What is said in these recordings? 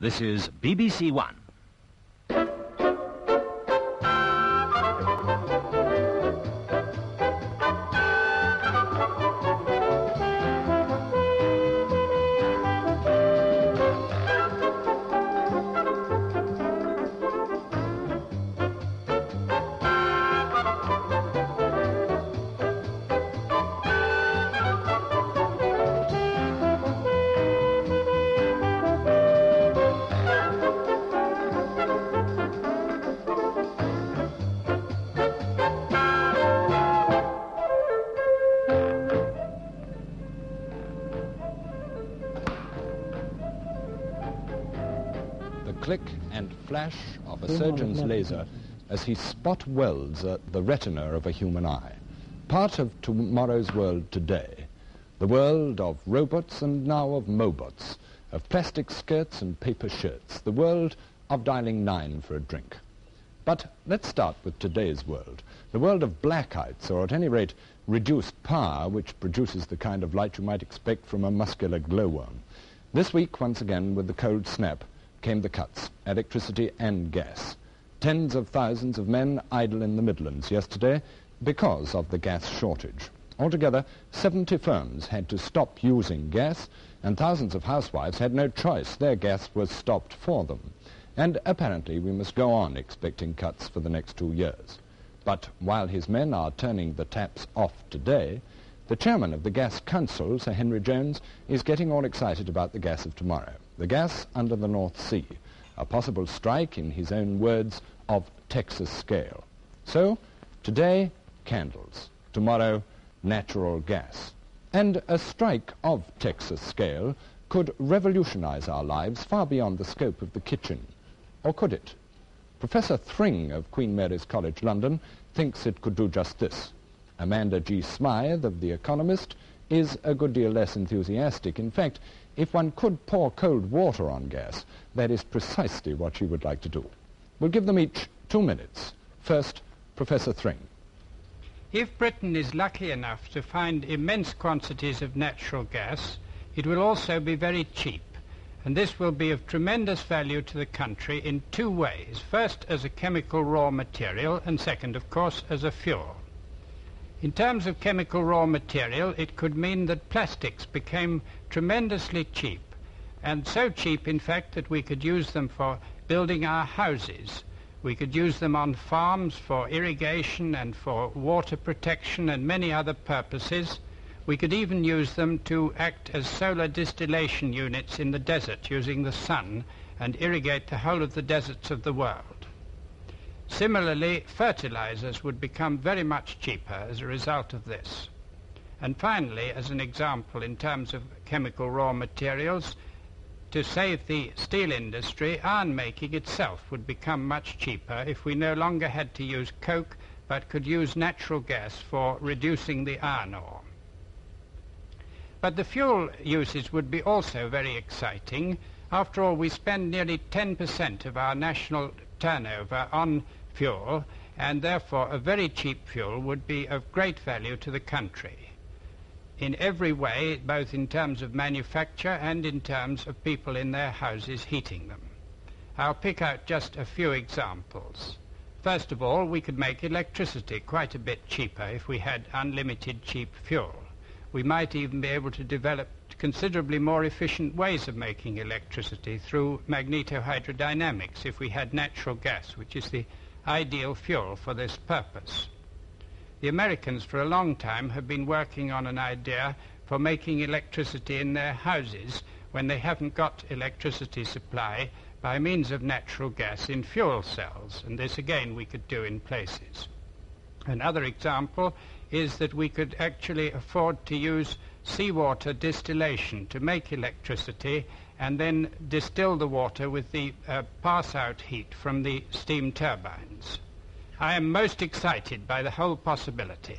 This is BBC One. Flash of a surgeon's laser as he spot welds at the retina of a human eye. Part of tomorrow's world today. The world of robots and now of mobots, of plastic skirts and paper shirts. The world of dialing nine for a drink. But let's start with today's world, the world of blackites, or at any rate reduced power, which produces the kind of light you might expect from a muscular glowworm. This week, once again, with the cold snap, came the cuts, electricity and gas. Tens of thousands of men idle in the Midlands yesterday because of the gas shortage. Altogether, 70 firms had to stop using gas, and thousands of housewives had no choice. Their gas was stopped for them. And apparently we must go on expecting cuts for the next two years. But while his men are turning the taps off today, the chairman of the Gas Council, Sir Henry Jones, is getting all excited about the gas of tomorrow. The gas under the North Sea, a possible strike, in his own words, of Texas scale. So, today, candles. Tomorrow, natural gas. And a strike of Texas scale could revolutionize our lives far beyond the scope of the kitchen. Or could it? Professor Thring of Queen Mary's College London thinks it could do just this. Amanda G. Smythe of The Economist is a good deal less enthusiastic. In fact, if one could pour cold water on gas, that is precisely what she would like to do. We'll give them each two minutes. First, Professor Thring. If Britain is lucky enough to find immense quantities of natural gas, it will also be very cheap. And this will be of tremendous value to the country in two ways. First, as a chemical raw material, and second, of course, as a fuel. In terms of chemical raw material, it could mean that plastics became tremendously cheap, and so cheap, in fact, that we could use them for building our houses. We could use them on farms for irrigation and for water protection and many other purposes. We could even use them to act as solar distillation units in the desert using the sun and irrigate the whole of the deserts of the world. Similarly, fertilizers would become very much cheaper as a result of this. And finally, as an example in terms of chemical raw materials, to save the steel industry, iron making itself would become much cheaper if we no longer had to use coke but could use natural gas for reducing the iron ore. But the fuel uses would be also very exciting. After all, we spend nearly 10% of our national turnover on fuel, and therefore a very cheap fuel would be of great value to the country in every way, both in terms of manufacture and in terms of people in their houses heating them. I'll pick out just a few examples. First of all, we could make electricity quite a bit cheaper if we had unlimited cheap fuel. We might even be able to develop considerably more efficient ways of making electricity through magnetohydrodynamics if we had natural gas, which is the ideal fuel for this purpose. The Americans, for a long time, have been working on an idea for making electricity in their houses when they haven't got electricity supply by means of natural gas in fuel cells. And this, again, we could do in places. Another example is that we could actually afford to use seawater distillation to make electricity and then distill the water with the uh, pass-out heat from the steam turbines. I am most excited by the whole possibility.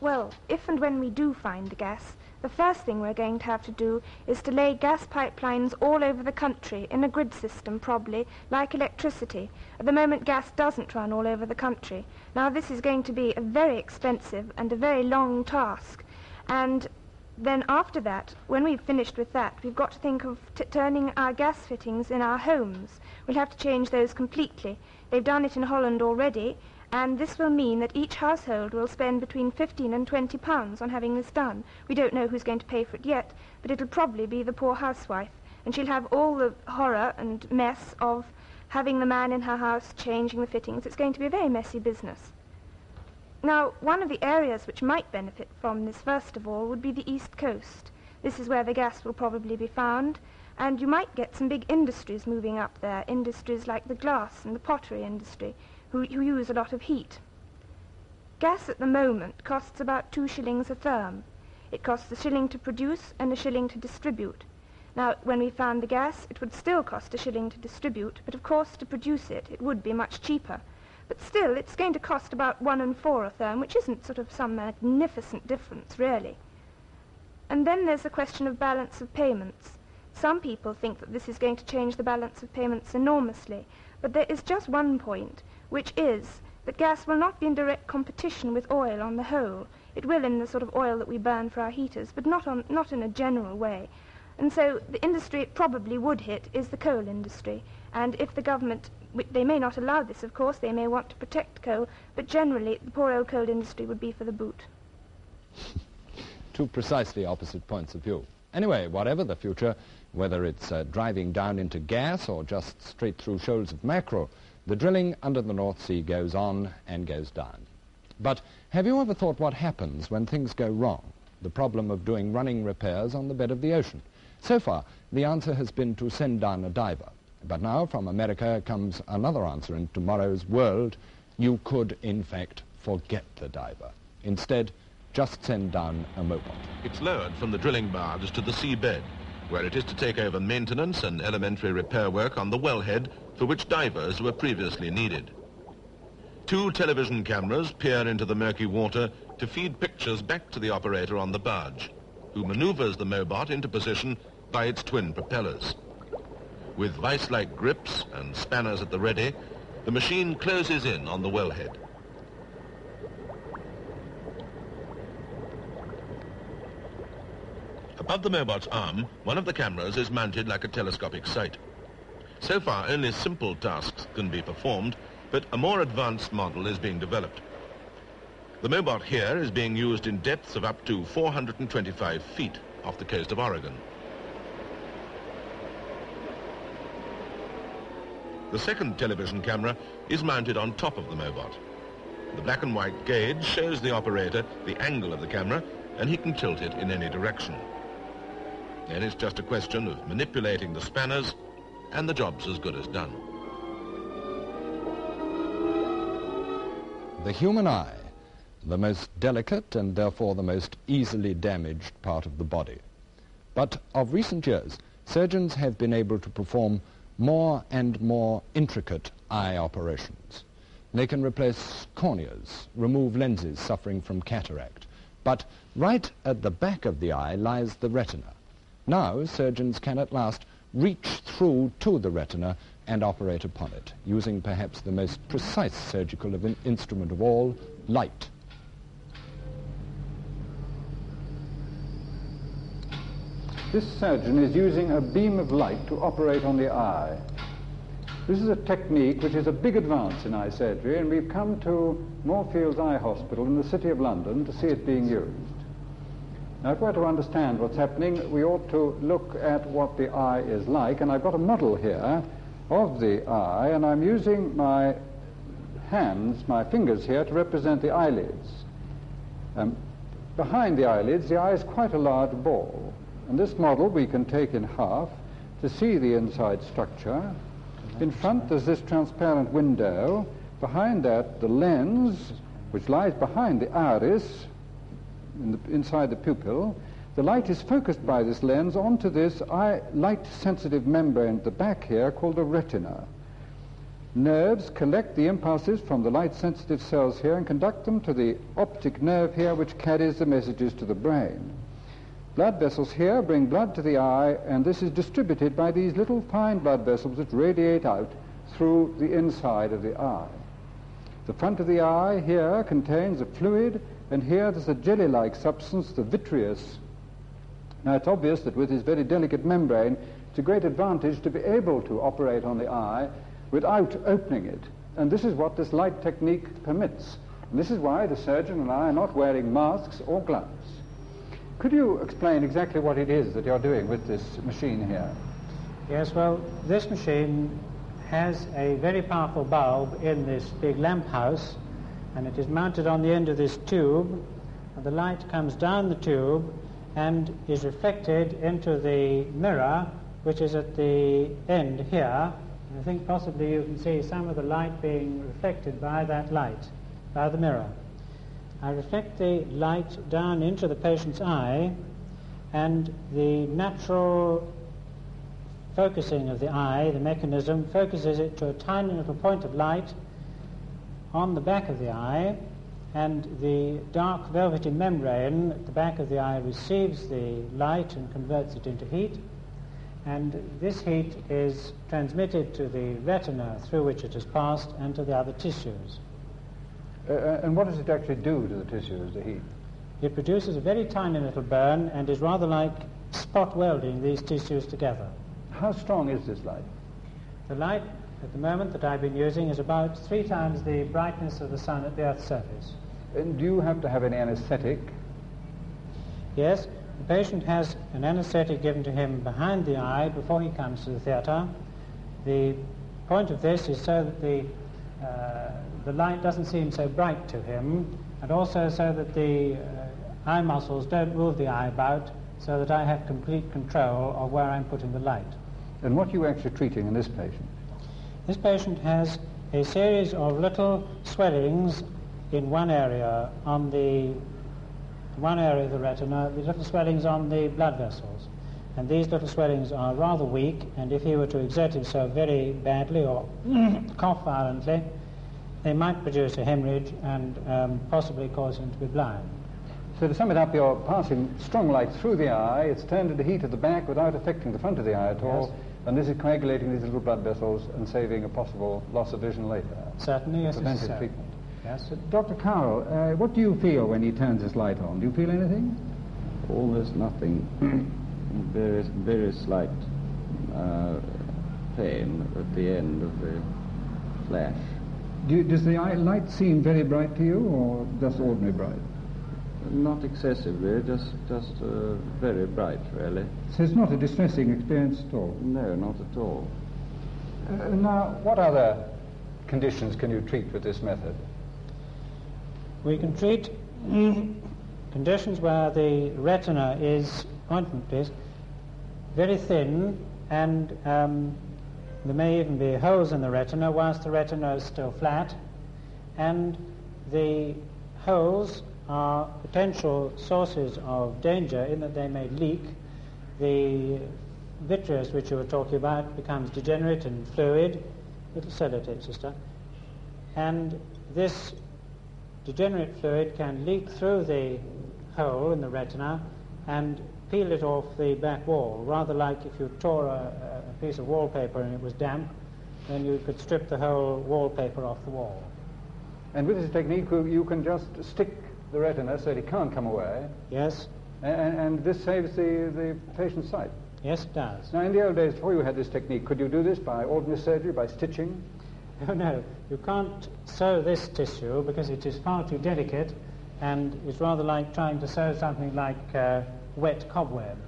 Well, if and when we do find the gas, the first thing we're going to have to do is to lay gas pipelines all over the country, in a grid system probably, like electricity. At the moment gas doesn't run all over the country. Now this is going to be a very expensive and a very long task. And Then after that, when we've finished with that, we've got to think of turning our gas fittings in our homes. We'll have to change those completely. They've done it in Holland already, and this will mean that each household will spend between 15 and 20 pounds on having this done. We don't know who's going to pay for it yet, but it'll probably be the poor housewife, and she'll have all the horror and mess of having the man in her house changing the fittings. It's going to be a very messy business. Now, one of the areas which might benefit from this first of all would be the East Coast. This is where the gas will probably be found, and you might get some big industries moving up there, industries like the glass and the pottery industry, who, who use a lot of heat. Gas at the moment costs about two shillings a therm. It costs a shilling to produce and a shilling to distribute. Now, when we found the gas, it would still cost a shilling to distribute, but of course to produce it, it would be much cheaper. But still, it's going to cost about one and four a therm, which isn't sort of some magnificent difference, really. And then there's the question of balance of payments. Some people think that this is going to change the balance of payments enormously, but there is just one point, which is that gas will not be in direct competition with oil on the whole. It will in the sort of oil that we burn for our heaters, but not, on, not in a general way. And so the industry it probably would hit is the coal industry. And if the government they may not allow this, of course, they may want to protect coal, but generally the poor old coal industry would be for the boot. Two precisely opposite points of view. Anyway, whatever the future, whether it's uh, driving down into gas or just straight through shoals of mackerel, the drilling under the North Sea goes on and goes down. But have you ever thought what happens when things go wrong? The problem of doing running repairs on the bed of the ocean. So far, the answer has been to send down a diver. But now from America comes another answer. In tomorrow's world, you could, in fact, forget the diver. Instead, just send down a mobot. It's lowered from the drilling barge to the seabed, where it is to take over maintenance and elementary repair work on the wellhead for which divers were previously needed. Two television cameras peer into the murky water to feed pictures back to the operator on the barge, who maneuvers the mobot into position by its twin propellers. With vice-like grips and spanners at the ready, the machine closes in on the wellhead. Above the Mobot's arm, one of the cameras is mounted like a telescopic sight. So far, only simple tasks can be performed, but a more advanced model is being developed. The Mobot here is being used in depths of up to 425 feet off the coast of Oregon. The second television camera is mounted on top of the Mobot. The black and white gauge shows the operator the angle of the camera and he can tilt it in any direction. Then it's just a question of manipulating the spanners and the job's as good as done. The human eye, the most delicate and therefore the most easily damaged part of the body. But of recent years, surgeons have been able to perform more and more intricate eye operations. They can replace corneas, remove lenses suffering from cataract. But right at the back of the eye lies the retina. Now surgeons can at last reach through to the retina and operate upon it, using perhaps the most precise surgical instrument of all, light. This surgeon is using a beam of light to operate on the eye. This is a technique which is a big advance in eye surgery, and we've come to Moorfields Eye Hospital in the City of London to see it being used. Now, if we're to understand what's happening, we ought to look at what the eye is like, and I've got a model here of the eye, and I'm using my hands, my fingers here, to represent the eyelids. Um, behind the eyelids, the eye is quite a large ball. And this model we can take in half to see the inside structure. In front there's this transparent window. Behind that the lens, which lies behind the iris, in the, inside the pupil. The light is focused by this lens onto this light-sensitive membrane at the back here called the retina. Nerves collect the impulses from the light-sensitive cells here and conduct them to the optic nerve here, which carries the messages to the brain. Blood vessels here bring blood to the eye, and this is distributed by these little fine blood vessels that radiate out through the inside of the eye. The front of the eye here contains a fluid, and here there's a jelly-like substance, the vitreous Now, it's obvious that with this very delicate membrane, it's a great advantage to be able to operate on the eye without opening it. And this is what this light technique permits. And this is why the surgeon and I are not wearing masks or gloves. Could you explain exactly what it is that you're doing with this machine here? Yes, well, this machine has a very powerful bulb in this big lamp house, and it is mounted on the end of this tube. And the light comes down the tube and is reflected into the mirror, which is at the end here. And I think possibly you can see some of the light being reflected by that light, by the mirror. I reflect the light down into the patient's eye, and the natural focusing of the eye, the mechanism, focuses it to a tiny little point of light on the back of the eye, and the dark velvety membrane at the back of the eye receives the light and converts it into heat. And this heat is transmitted to the retina through which it has passed and to the other tissues. Uh, uh, and what does it actually do to the tissues, the heat? It produces a very tiny little burn and is rather like spot welding these tissues together. How strong is this light? The light at the moment that I've been using is about three times the brightness of the sun at the Earth's surface. And do you have to have any anesthetic? Yes, the patient has an anesthetic given to him behind the eye before he comes to the theatre. The point of this is so that the, uh, the light doesn't seem so bright to him, and also so that the uh, eye muscles don't move the eye about, so that I have complete control of where I'm putting the light. And what are you actually treating in this patient? This patient has a series of little swellings in one area on the one area of the retina, the little swellings on the blood vessels. And these little swellings are rather weak, and if he were to exert himself very badly or cough violently, they might produce a hemorrhage and um, possibly cause him to be blind. So to sum it up, you're passing strong light through the eye, it's turned into heat at the back without affecting the front of the eye at all, Yes. and this is coagulating these little blood vessels and saving a possible loss of vision later. Certainly, yes, it is Preventive so. treatment. Yes. Dr. Carroll, uh, what do you feel when he turns his light on? Do you feel anything? Almost nothing. very, very slight uh, pain at the end of the flash. Do does the eye light seem very bright to you, or just ordinary bright? Not excessively, just just uh, very bright, really. So it's not a distressing experience at all. No, not at all. Uh, now, what other conditions can you treat with this method? We can treat conditions where the retina is, ointment please, very thin and um, there may even be holes in the retina whilst the retina is still flat and the holes are potential sources of danger in that they may leak. The vitreous which you were talking about becomes degenerate and fluid. Little sellotape, sister. And this degenerate fluid can leak through the hole in the retina and peel it off the back wall, rather like if you tore a, a piece of wallpaper and it was damp, then you could strip the whole wallpaper off the wall. And with this technique, you- can just stick the retina so it can't come away, Yes? and, and this saves the, the patient's sight. Yes, it does. Now, in the old days, before you had this technique, could you do this by ordinary surgery, by stitching? No, no, you can't sew this tissue because it is far too delicate and it's rather like trying to sew something like uh, wet cobweb.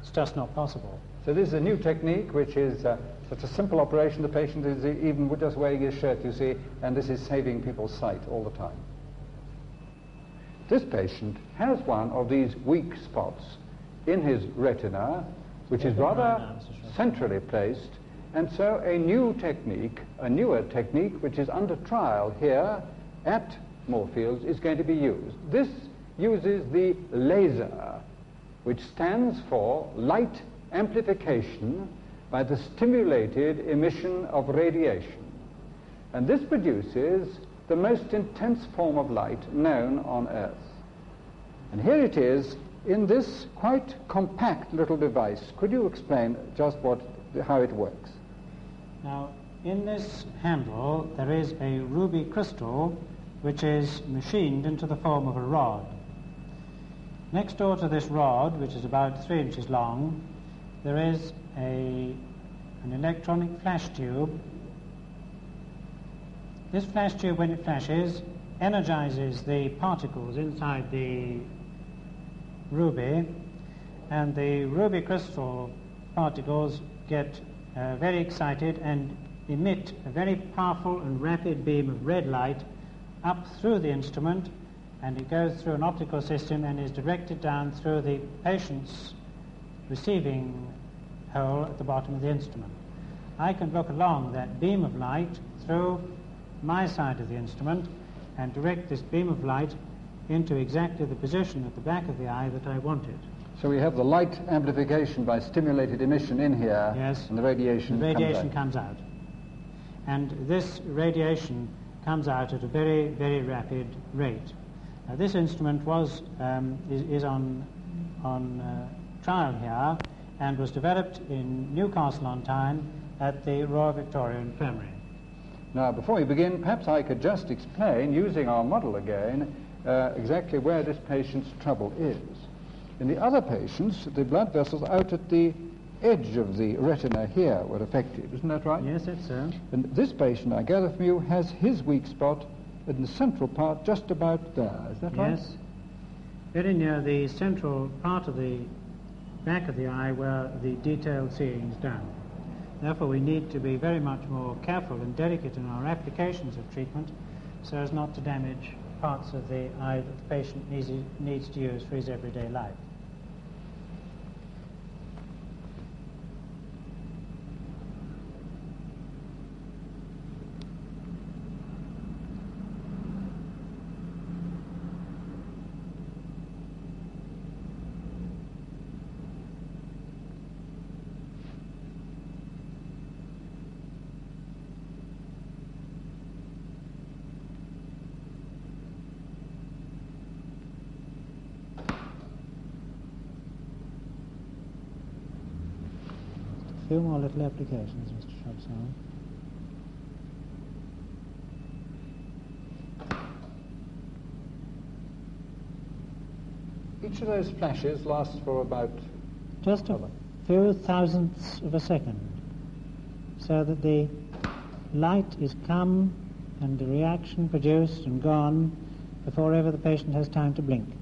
It's just not possible. So this is a new technique, which is uh, such a simple operation. The patient is even just wearing his shirt, you see, and this is saving people's sight all the time. This patient has one of these weak spots in his retina, which is rather centrally placed, and so a new technique, a newer technique, which is under trial here at Moorfields, is going to be used. This uses the laser, which stands for light amplification by the stimulated emission of radiation. And this produces the most intense form of light known on Earth. And here it is in this quite compact little device. Could you explain just what, how it works? Now, in this handle, there is a ruby crystal which is machined into the form of a rod. Next door to this rod, which is about three inches long, there is a, an electronic flash tube. This flash tube, when it flashes, energizes the particles inside the ruby, and the ruby crystal particles get uh, very excited and emit a very powerful and rapid beam of red light up through the instrument, and it goes through an optical system and is directed down through the patient's receiving hole at the bottom of the instrument. I can look along that beam of light through my side of the instrument and direct this beam of light into exactly the position at the back of the eye that I wanted. So we have the light amplification by stimulated emission in here, Yes. and the radiation, The radiation comes out. comes out. And this radiation comes out at a very, very rapid rate. Now, this instrument was, um, is, is on, on uh, trial here and was developed in Newcastle on Tyne at the Royal Victoria Infirmary. Now, before we begin, perhaps I could just explain, using our model again, uh, exactly where this patient's trouble is. In the other patients, the blood vessels out at the edge of the retina here were affected. Isn't that right? Yes, it's so. And this patient, I gather from you, has his weak spot in the central part just about there. Is that right? Yes. Very near the central part of the back of the eye where the detailed seeing is done. Therefore, we need to be very much more careful and delicate in our applications of treatment so as not to damage parts of the eye that the patient needs, needs to use for his everyday life. A few more little applications, Mr. Shrubsole. Each of those flashes lasts for about Just a Over. few thousandths of a second, so that the light is come and the reaction produced and gone before ever the patient has time to blink.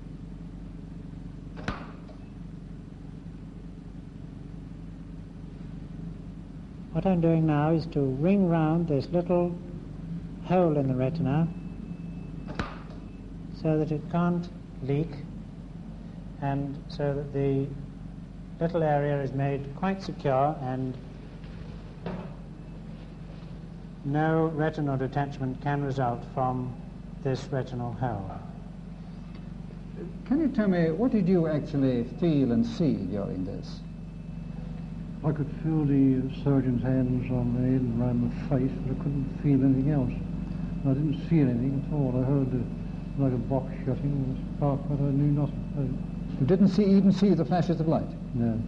What I'm doing now is to ring round this little hole in the retina so that it can't leak and so that the little area is made quite secure and no retinal detachment can result from this retinal hole. Can you tell me, what did you actually feel and see during this? I could feel the surgeon's hands on me and around my face, but I couldn't feel anything else. I didn't see anything at all. I heard the, like a box shutting and a spark, but I knew nothing. You didn't see, even see the flashes of light? No.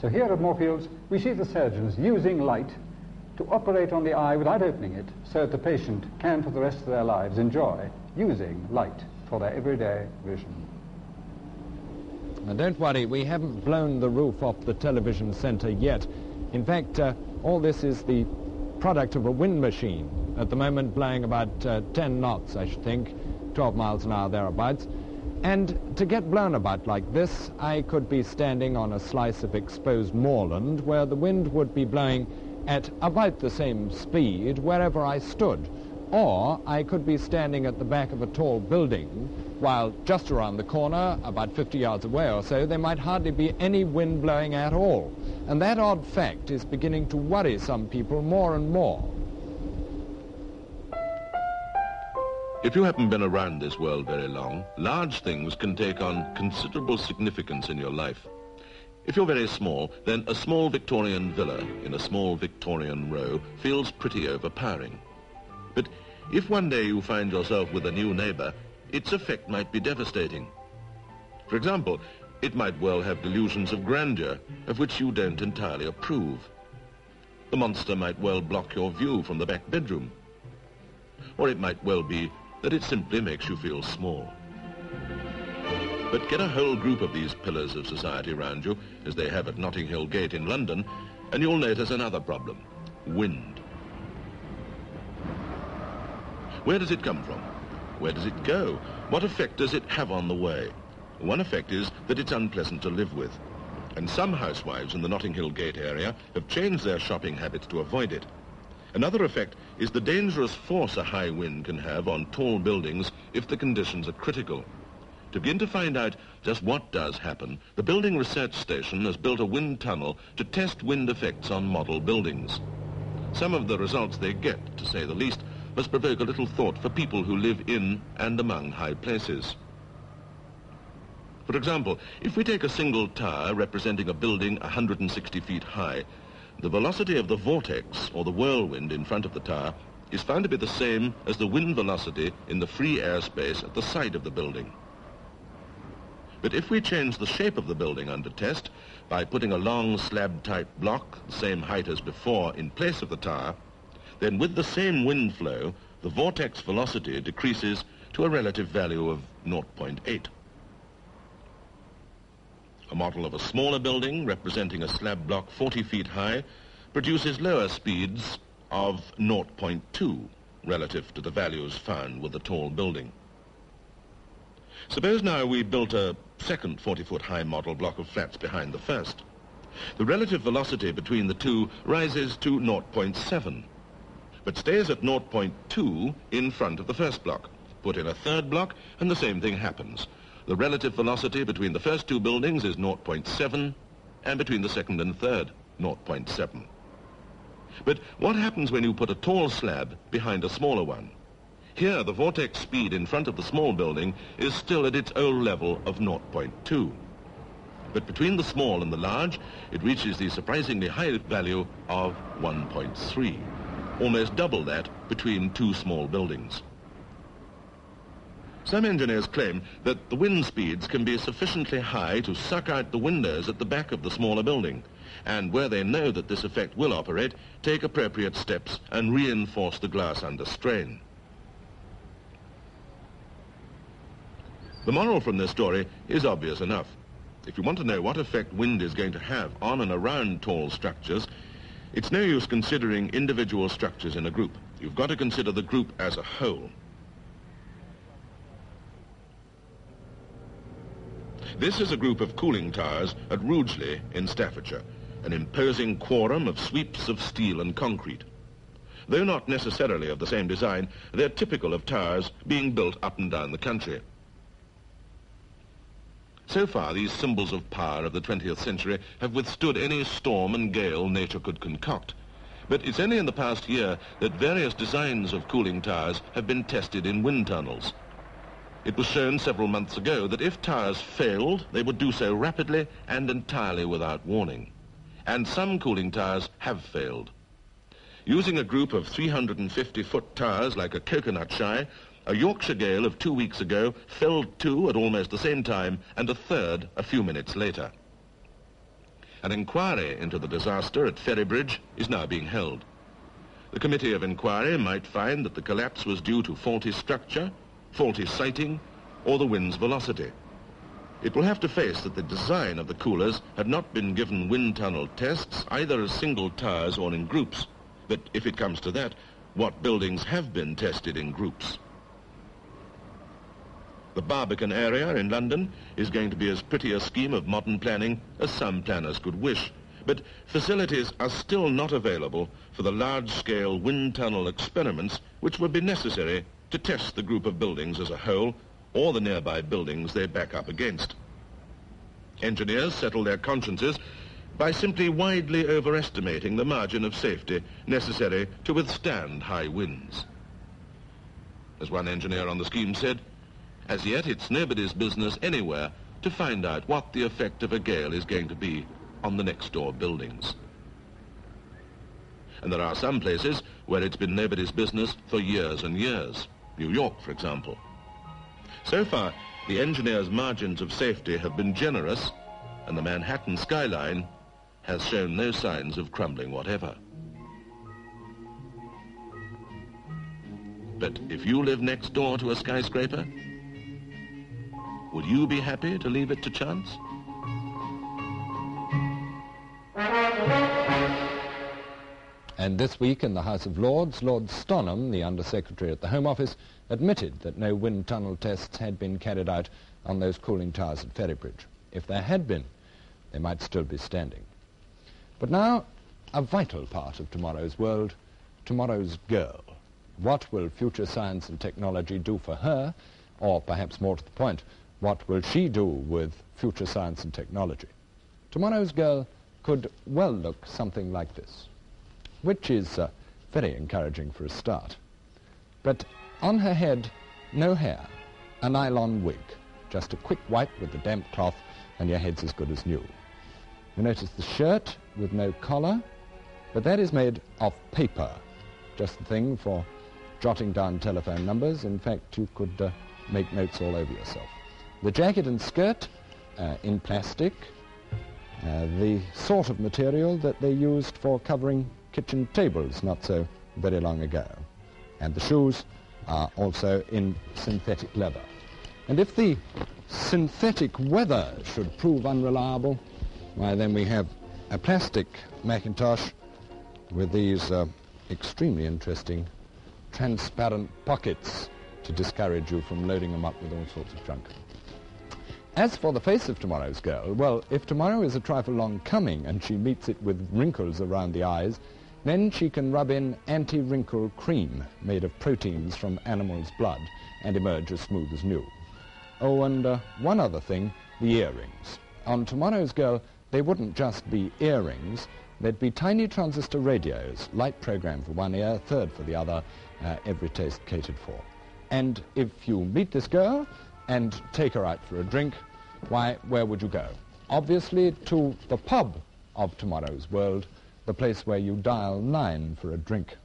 So here at Moorfields, we see the surgeons using light to operate on the eye without opening it, so that the patient can, for the rest of their lives, enjoy using light for their everyday vision. Don't worry, we haven't blown the roof off the television centre yet. In fact, uh, all this is the product of a wind machine, at the moment blowing about uh, 10 knots, I should think, 12 miles an hour thereabouts. And to get blown about like this, I could be standing on a slice of exposed moorland where the wind would be blowing at about the same speed wherever I stood. Or I could be standing at the back of a tall building while just around the corner, about 50 yards away or so, there might hardly be any wind blowing at all. And that odd fact is beginning to worry some people more and more. If you haven't been around this world very long, large things can take on considerable significance in your life. If you're very small, then a small Victorian villa in a small Victorian row feels pretty overpowering. But if one day you find yourself with a new neighbor, its effect might be devastating. For example, it might well have delusions of grandeur, of which you don't entirely approve. The monster might well block your view from the back bedroom. Or it might well be that it simply makes you feel small. But get a whole group of these pillars of society around you, as they have at Notting Hill Gate in London, and you'll notice another problem, wind. Where does it come from? Where does it go? What effect does it have on the way? One effect is that it's unpleasant to live with. And some housewives in the Notting Hill Gate area have changed their shopping habits to avoid it. Another effect is the dangerous force a high wind can have on tall buildings if the conditions are critical. To begin to find out just what does happen, the Building Research Station has built a wind tunnel to test wind effects on model buildings. Some of the results they get, to say the least, must provoke a little thought for people who live in and among high places. For example, if we take a single tower representing a building 160 feet high, the velocity of the vortex, or the whirlwind in front of the tower, is found to be the same as the wind velocity in the free airspace at the side of the building. But if we change the shape of the building under test by putting a long slab-type block, the same height as before, in place of the tower, then with the same wind flow, the vortex velocity decreases to a relative value of 0.8. A model of a smaller building, representing a slab block 40 feet high, produces lower speeds of 0.2 relative to the values found with a tall building. Suppose now we built a second 40-foot high model block of flats behind the first. The relative velocity between the two rises to 0.7, but stays at 0.2 in front of the first block. Put in a third block, and the same thing happens. The relative velocity between the first two buildings is 0.7, and between the second and third, 0.7. But what happens when you put a tall slab behind a smaller one? Here, the vortex speed in front of the small building is still at its old level of 0.2. But between the small and the large, it reaches the surprisingly high value of 1.3, almost double that between two small buildings. Some engineers claim that the wind speeds can be sufficiently high to suck out the windows at the back of the smaller building, and where they know that this effect will operate, take appropriate steps and reinforce the glass under strain. The moral from this story is obvious enough. If you want to know what effect wind is going to have on and around tall structures, it's no use considering individual structures in a group. You've got to consider the group as a whole. This is a group of cooling towers at Rugeley in Staffordshire, an imposing quorum of sweeps of steel and concrete. Though not necessarily of the same design, they're typical of towers being built up and down the country. So far, these symbols of power of the 20th century have withstood any storm and gale nature could concoct. But it's only in the past year that various designs of cooling towers have been tested in wind tunnels. It was shown several months ago that if towers failed, they would do so rapidly and entirely without warning. And some cooling towers have failed. Using a group of 350-foot towers like a coconut shy, a Yorkshire gale of two weeks ago felled two at almost the same time and a third a few minutes later. An inquiry into the disaster at Ferrybridge is now being held. The committee of inquiry might find that the collapse was due to faulty structure, faulty sighting, or the wind's velocity. It will have to face that the design of the coolers had not been given wind tunnel tests either as single towers or in groups. But if it comes to that, what buildings have been tested in groups? The Barbican area in London is going to be as pretty a scheme of modern planning as some planners could wish. But facilities are still not available for the large-scale wind tunnel experiments which would be necessary to test the group of buildings as a whole or the nearby buildings they back up against. Engineers settle their consciences by simply widely overestimating the margin of safety necessary to withstand high winds. As one engineer on the scheme said, as yet, it's nobody's business anywhere to find out what the effect of a gale is going to be on the next door buildings. And there are some places where it's been nobody's business for years and years. New York, for example. So far, the engineers' margins of safety have been generous, and the Manhattan skyline has shown no signs of crumbling whatever. But if you live next door to a skyscraper, Would you be happy to leave it to chance? And this week in the House of Lords, Lord Stonham, the Under-Secretary at the Home Office, admitted that no wind tunnel tests had been carried out on those cooling towers at Ferrybridge. If there had been, they might still be standing. But now, a vital part of tomorrow's world, tomorrow's girl. What will future science and technology do for her? Or perhaps more to the point, what will she do with future science and technology? Tomorrow's girl could well look something like this which is uh, very encouraging for a start. But on her head, no hair, a nylon wig, just a quick wipe with a damp cloth, and your head's as good as new. You notice the shirt with no collar, but that is made of paper, just the thing for jotting down telephone numbers. In fact, you could uh, make notes all over yourself. The jacket and skirt uh, in plastic, uh, the sort of material that they used for covering kitchen tables not so very long ago. And the shoes are also in synthetic leather. And if the synthetic weather should prove unreliable, why then we have a plastic Macintosh with these uh, extremely interesting transparent pockets to discourage you from loading them up with all sorts of junk. As for the face of tomorrow's girl, well, if tomorrow is a trifle long coming and she meets it with wrinkles around the eyes, then she can rub in anti-wrinkle cream made of proteins from animals' blood and emerge as smooth as new. Oh, and uh, one other thing, the earrings. On tomorrow's girl, they wouldn't just be earrings, they'd be tiny transistor radios, light program for one ear, third for the other, uh, every taste catered for. And if you meet this girl and take her out for a drink, why, where would you go? Obviously to the pub of tomorrow's world, the place where you dial 9 for a drink.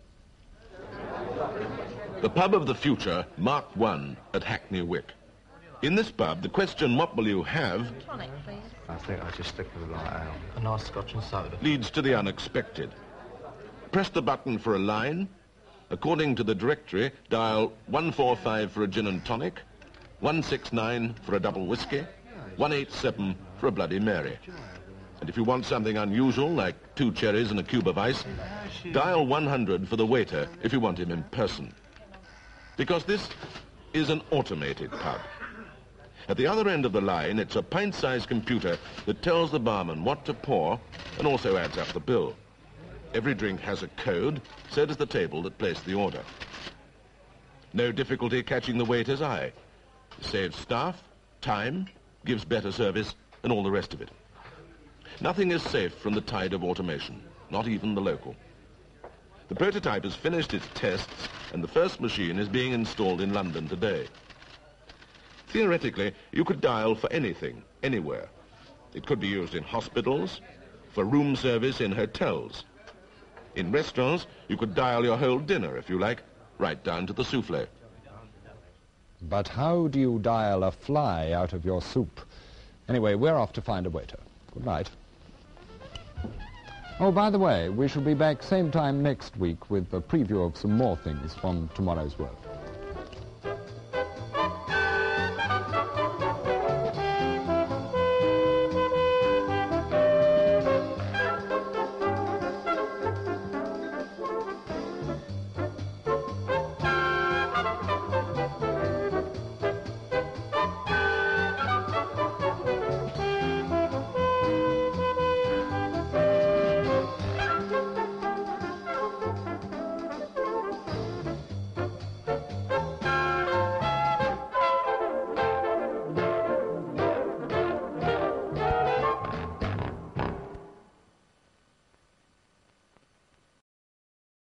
The pub of the future, Mark 1 at Hackney Wick. In this pub, the question, what will you have, Tonic, please. I think I'll just stick with a light ale. A nice scotch and soda. leads to the unexpected. Press the button for a line. According to the directory, dial 145 for a gin and tonic, 169 for a double whiskey, 187 for a Bloody Mary. And if you want something unusual, like two cherries and a cube of ice, dial 100 for the waiter if you want him in person. Because this is an automated pub. At the other end of the line, it's a pint-sized computer that tells the barman what to pour and also adds up the bill. Every drink has a code, so does the table that placed the order. No difficulty catching the waiter's eye. Saves staff, time, gives better service, and all the rest of it. Nothing is safe from the tide of automation, not even the local. The prototype has finished its tests, and the first machine is being installed in London today. Theoretically, you could dial for anything, anywhere. It could be used in hospitals, for room service in hotels. In restaurants, you could dial your whole dinner, if you like, right down to the souffle. But how do you dial a fly out of your soup? Anyway, we're off to find a waiter. Good night. Oh, by the way, we shall be back same time next week with a preview of some more things from tomorrow's work.